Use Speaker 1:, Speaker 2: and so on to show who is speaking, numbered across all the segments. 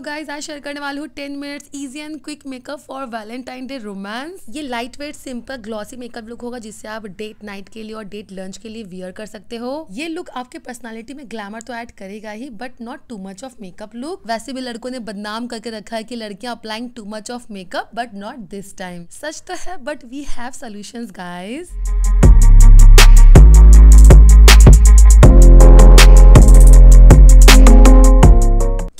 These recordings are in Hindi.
Speaker 1: गाइज़ आज शेयर करने वाली हूँ ten minutes easy and quick makeup for Valentine day romance ये light weight simple glossy makeup look होगा जिससे आप डेट नाइट के लिए और डेट लंच के लिए वियर कर सकते हो। ये लुक आपके पर्सनालिटी में ग्लैमर तो ऐड करेगा ही but not too much of makeup look वैसे भी लड़कों ने बदनाम करके रखा है कि लड़कियाँ applying too much of makeup but not this time सच तो है but we have solution guys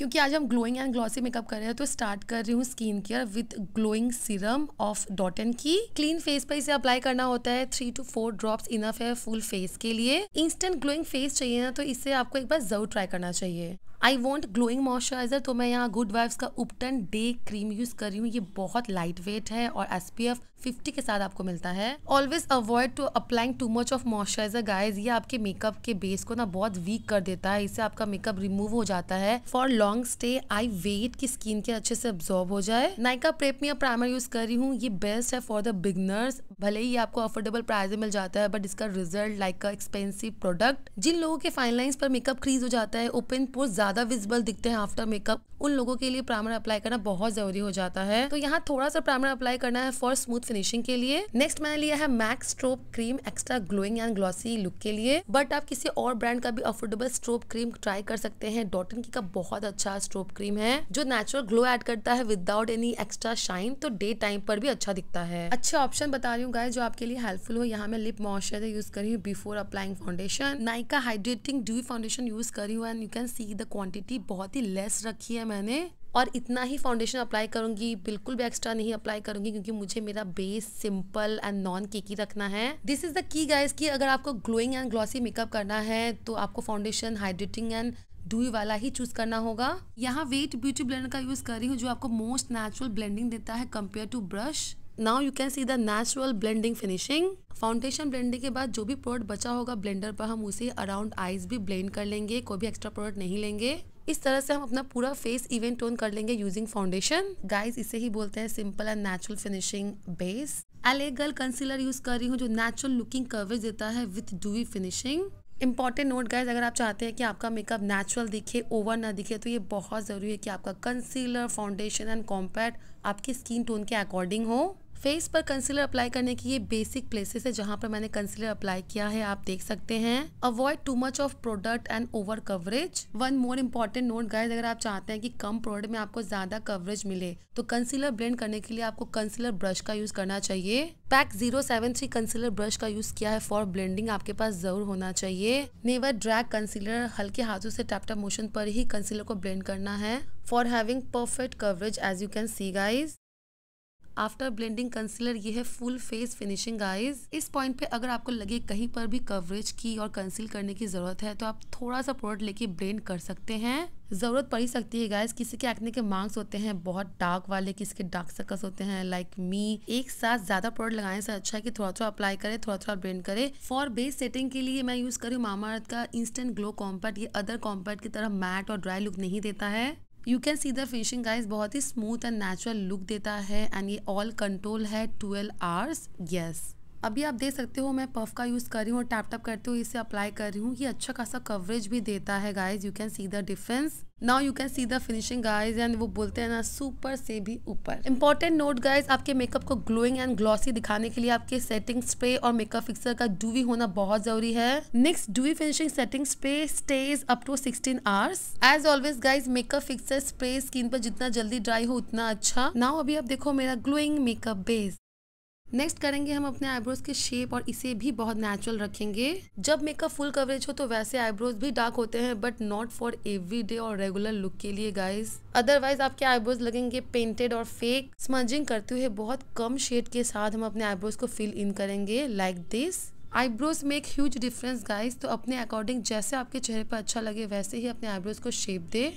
Speaker 1: क्योंकि आज हम ग्लोइंग एंड ग्लॉसी मेकअप कर रहे हैं तो स्टार्ट कर रही हूँ skin care with glowing serum of Dottin की क्लीन फेस पर इसे अप्लाई करना होता है three to four drops enough है फुल फेस के लिए. इंस्टेंट ग्लोइंग फेस चाहिए ना तो इसे आपको एक बार ज़रूर ट्राई करना चाहिए. आई वॉन्ट ग्लोइंग मॉइस्चराइजर तो मैं यहाँ गुड वाइफ्स का उपटन डे क्रीम यूज़ कर रही हूँ। ये बहुत लाइट वेट है और एस पी एफ़ फिफ्टी के साथ आपको मिलता है। Always avoid to applying too much of moisturiser guys ये आपके मेकअप के बेस को ना बहुत वीक कर देता है। इससे आपका मेकअप रिमूव हो जाता है। For long stay I wait की स्किन के अच्छे से अब्जॉर्ब हो जाए। नाइका प्रेप में प्राइमर यूज़ कर रही हूँ। ये बेस्ट है फॉर द बिगनर्स भले ही आपको अफोर्डेबल प्राइस में मिल जाता है बट इसका रिज़ल्ट लाइक का एक्सपेंसिव प्रोडक्ट जिन लोगों के फाइन लाइन्स पर मेकअप क्रीज हो जाता है ओपन पोर ज़्यादा विजिबल दिखते हैं आफ्टर मेकअप उन लोगों के लिए प्राइमर अप्लाई करना बहुत ज़रूरी हो जाता है। तो यहाँ थोड़ा सा प्राइमर अप्लाई करना है फॉर स्मूथ फिनिशिंग के लिए। नेक्स्ट मैंने लिया है MAC's strobe cream extra glowing and glossy look के लिए। बट आप किसी और ब्रांड का भी अफोर्डेबल स्ट्रोप क्रीम ट्राई कर सकते हैं। डॉटन की का बहुत अच्छा स्ट्रोप क्रीम है, जो नेचुरल ग्लो एड करता है विदाउट एनी एक्स्ट्रा शाइन तो डे टाइम पर भी अच्छा दिखता है। अच्छे ऑप्शन बता रही हूँ गाय जो आपके लिए हेल्पफुल हो, यहाँ मैं लिप मॉइस्चराइजर यूज़ कर रही हूँ before applying foundation Nykaa hydrating dew foundation use कर हूँ and you can see the quantity बहुत ही लेस रखी है मैंने। और इतना ही फाउंडेशन अप्लाई करूँगी, बिल्कुल भी एक्स्ट्रा नहीं अप्लाई करूँगी, क्योंकि मुझे मेरा base simple and non cakey रखना है। This is the key guys कि अगर आपको ग्लोइंग एंड ग्लॉसी मेकअप करना है तो आपको फाउंडेशन हाइड्रेटिंग एंड डुई वाला ही चूज़ करना होगा। यहाँ वेट ब्यूटी ब्लेंडर का यूज़ कर रही हूँ, जो आपको मोस्ट नेचुरल ब्लेंडिंग देता है compare to brush now you can see the natural blending finishing foundation blending के बाद जो भी प्रोडक्ट बचा होगा ब्लेंडर पर, हम उसे अराउंड आईज भी ब्लेंड कर लेंगे, कोई भी एक्स्ट्रा प्रोडक्ट नहीं लेंगे। इस तरह से हम अपना पूरा फेस इवेंट टोन कर लेंगे यूजिंग फाउंडेशन गाइज़ इसे ही बोलते हैं simple and natural finishing base L A girl concealer use कर रही हूँ जो नेचुरल लुकिंग कवरेज देता है with dewy finishing important note guys अगर आप चाहते हैं कि आपका मेकअप नेचुरल दिखे ओवर ना दिखे तो ये बहुत ज़रूरी है कि आपका कंसीलर फाउंडेशन एंड कॉम्पैक्ट आपके स्किन टोन के अकॉर्डिंग हो. फेस पर कंसीलर अप्लाई करने की ये बेसिक प्लेसेस है जहाँ पर मैंने कंसीलर अप्लाई किया है, आप देख सकते हैं। Avoid too much of product and over coverage one more important note guys अगर आप चाहते हैं कि कम प्रोडक्ट में आपको ज़्यादा कवरेज मिले तो कंसीलर ब्लेंड करने के लिए आपको कंसीलर ब्रश का यूज़ करना चाहिए। PAC zero seven three concealer brush का यूज़ किया है फॉर ब्लेंडिंग आपके पास ज़रूर होना चाहिए। नेवर ड्रैग कंसीलर हल्के हाथों से टैप टैप मोशन पर ही कंसीलर को ब्लेंड करना है। For having perfect coverage as you can see guys after blending concealer ये है फुल फेस फिनिशिंग आईज इस पॉइंट पे अगर आपको लगे कहीं पर भी कवरेज की और कंसील करने की ज़रूरत है तो आप थोड़ा सा प्रोडक्ट लेके ब्लेंड कर सकते हैं. ज़रूरत पड़ सकती है गाइस किसी के एक्ने के मार्क्स होते हैं बहुत डार्क वाले, किसी के डार्क सर्कल्स होते हैं लाइक like मी एक साथ ज़्यादा प्रोडक्ट लगाने से अच्छा है कि थोड़ा थोड़ा अप्लाई करे थोड़ा थोड़ा ब्लेंड करे. फॉर बेस सेटिंग के लिए मैं यूज़ करी मामा अर्थ का इंस्टेंट ग्लो कॉम्पैक्ट ये अदर कॉम्पैक्ट की तरह मैट और ड्राई लुक नहीं देता है. You can see the finishing guys बहुत ही स्मूथ एंड नेचुरल लुक देता है एंड ये ऑल कंट्रोल है ट्वेल्व आवर्स यस अभी आप देख सकते हो, मैं पफ का यूज़ कर रही हूँ और टैप टैप करते हुए इसे अप्लाई कर रही हूँ। ये अच्छा खासा कवरेज भी देता है guys you can see the difference now you can see the finishing guys and वो बोलते हैं ना सुपर से भी ऊपर. इंपॉर्टेंट नोट गाइज़ आपके मेकअप को ग्लोइंग एंड ग्लॉसी दिखाने के लिए आपके सेटिंग स्प्रे और मेकअप फिक्सर का डूवी होना बहुत ज़रूरी है। Next dewy finishing setting spray stays up to sixteen hours as always guys makeup fixer spray skin पर जितना जल्दी ड्राई हो, उतना अच्छा। नाउ अभी आप देखो मेरा ग्लोइंग मेकअप बेस नेक्स्ट करेंगे हम अपने आईब्रोज के शेप और इसे भी बहुत नेचुरल रखेंगे। जब मेकअप फुल कवरेज हो तो वैसे आईब्रोज भी डार्क होते हैं but not for every day और रेगुलर लुक के लिए गाइस अदरवाइज़ आपके आईब्रोज लगेंगे पेंटेड और फेक स्मजिंग करते हुए बहुत कम शेड के साथ हम अपने आईब्रोज को फिल इन करेंगे like this eyebrows make huge difference guys तो अपने अकॉर्डिंग जैसे आपके चेहरे पर अच्छा लगे, वैसे ही अपने आईब्रोज को शेप दे।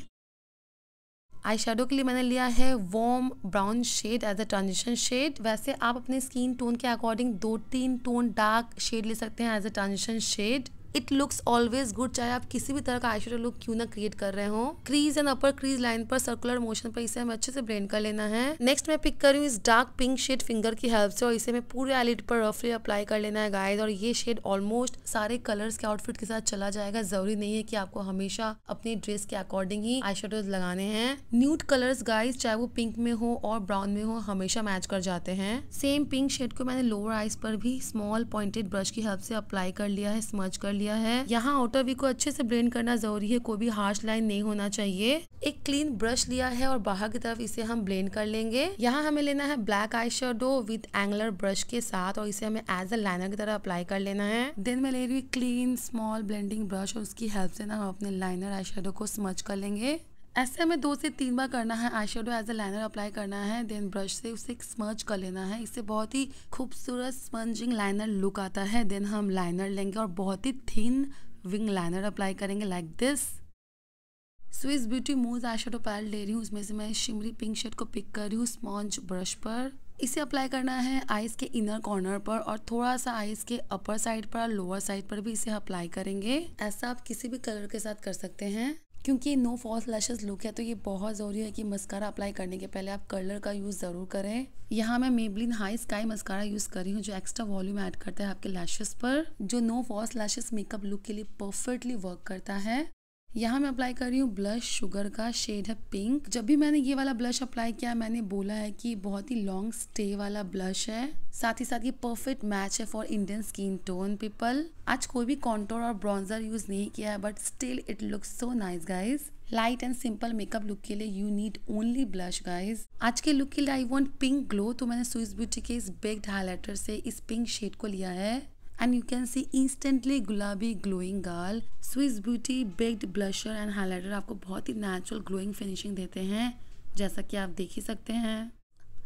Speaker 1: आई शेडो के लिए मैंने लिया है warm brown shade as a transition shade वैसे आप अपने स्किन टोन के अकॉर्डिंग दो तीन टोन डार्क शेड ले सकते हैं as a transition shade it looks always good चाहे आप किसी भी तरह का आई लुक क्यों ना क्रिएट कर रहे हो। Crease and upper crease line पर सर्कुलर मोशन पर इसे हमें अच्छे से ब्लेंड कर लेना है। नेक्स्ट मैं पिक कर रही हूँ इस डार्क पिंक शेड फिंगर की हेल्प से और इसे मैं पूरे आईलिड पर रफली अप्लाई कर लेना है गाइज़ और ये शेड ऑलमोस्ट सारे कलर्स के आउटफिट के साथ चला जाएगा। ज़रूरी नहीं है कि आपको हमेशा अपनी ड्रेस के अकॉर्डिंग ही आई लगाने हैं। न्यूट कलर्स गाइज़ चाहे वो पिंक में हो और ब्राउन में हो, हमेशा मैच कर जाते हैं। सेम पिंक शेड को मैंने लोअर आइज़ पर भी स्मॉल पॉइंटेड ब्रश की हेल्प से अप्लाई कर लिया है स्मच कर लिया है। यहाँ आउटर वी को अच्छे से ब्लेंड करना ज़रूरी है, कोई भी हार्श लाइन नहीं होना चाहिए। एक क्लीन ब्रश लिया है और बाहर की तरफ़ इसे हम ब्लेंड कर लेंगे। यहाँ हमें लेना है black eye shadow with angular brush के साथ और इसे हमें एज अ लाइनर की तरह अप्लाई कर लेना है। देन मैं ले रही हूँ क्लीन स्मॉल ब्लेंडिंग ब्रश और उसकी हेल्प से ना हम अपने लाइनर आई को स्मच कर लेंगे। ऐसे हमें दो से तीन बार करना है eye shadow as a liner apply करना है देन ब्रश से उसे एक स्मर्च कर लेना है। इससे बहुत ही खूबसूरत स्पंजिंग लाइनर लुक आता है। देन हम लाइनर लेंगे और बहुत ही थिन विंग लाइनर अप्लाई करेंगे like this Swiss beauty mousse eye shadow पैल ले रही हूँ। उसमें से मैं शिमरी पिंक शेड को पिक कर रही हूँ स्पॉन्ज ब्रश पर। इसे अप्लाई करना है आइस के इनर कॉर्नर पर और थोड़ा सा आइस के अपर साइड पर और लोअर साइड पर भी इसे अप्लाई करेंगे। ऐसा आप किसी भी कलर के साथ कर सकते हैं। क्योंकि नो फॉल्स लैशेस लुक है तो ये बहुत ज़रूरी है कि मस्कारा अप्लाई करने के पहले आप कलर का यूज़ ज़रूर करें। यहाँ मैं Maybelline high sky mascara use कर रही हूँ, जो एक्स्ट्रा वॉल्यूम ऐड करता है आपके लैशेज़ पर, जो no false lashes makeup look के लिए परफेक्टली वर्क करता है। यहाँ मैं अप्लाई कर रही हूँ ब्लश शुगर का शेड है पिंक जब भी मैंने ये वाला ब्लश अप्लाई किया, मैंने बोला है कि बहुत ही लॉन्ग स्टे वाला ब्लश है। साथ ही साथ ये परफेक्ट मैच है for Indian skin tone people आज कोई भी कॉन्टोर और ब्रॉन्जर यूज़ नहीं किया है but still it look so nice guys light and simple makeup look के लिए you need only blush guys आज के लुक के लिए आई वॉन्ट पिंक ग्लो तो मैंने स्विस ब्यूटी के इस बेग्ड हाईलाइटर से इस पिंक शेड को लिया है। And you can see instantly गुलाबी ग्लोइंग गाल Swiss beauty baked blusher and highlighter आपको बहुत ही नेचुरल ग्लोइंग फिनिशिंग देते हैं, जैसा कि आप देख ही सकते हैं।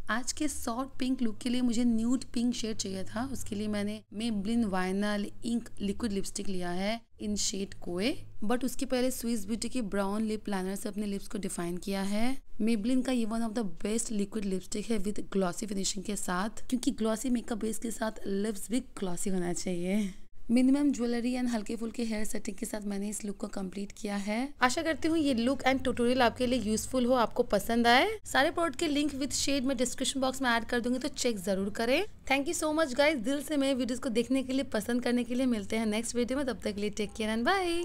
Speaker 1: आज के सॉफ्ट पिंक लुक के लिए मुझे न्यूड पिंक शेड चाहिए था। उसके लिए मैंने Maybelline vinyl ink liquid lipstick लिया है इन शेड कोए। बट उसके पहले स्विस ब्यूटी की ब्राउन लिप लाइनर से अपने लिप्स को डिफाइन किया है। मेबलिन का ये one of the best liquid lipstick है विद ग्लॉसी फिनिशिंग के साथ, क्योंकि ग्लॉसी मेकअप बेस के साथ लिप्स भी ग्लॉसी होना चाहिए। मिनिमम ज्वेलरी एंड हल्के फुल्के हेयर सेटिंग के साथ मैंने इस लुक को कंप्लीट किया है। आशा करती हूँ ये लुक एंड ट्यूटोरियल आपके लिए यूजफुल हो, आपको पसंद आए। सारे प्रोडक्ट के लिंक विद शेड में डिस्क्रिप्शन बॉक्स में एड कर दूँगी तो चेक ज़रूर करें। Thank you so much guys दिल से मेरे वीडियोस को देखने के लिए, पसंद करने के लिए मिलते हैं नेक्स्ट वीडियो में, तब तक के लिए टेक केयर एंड बाय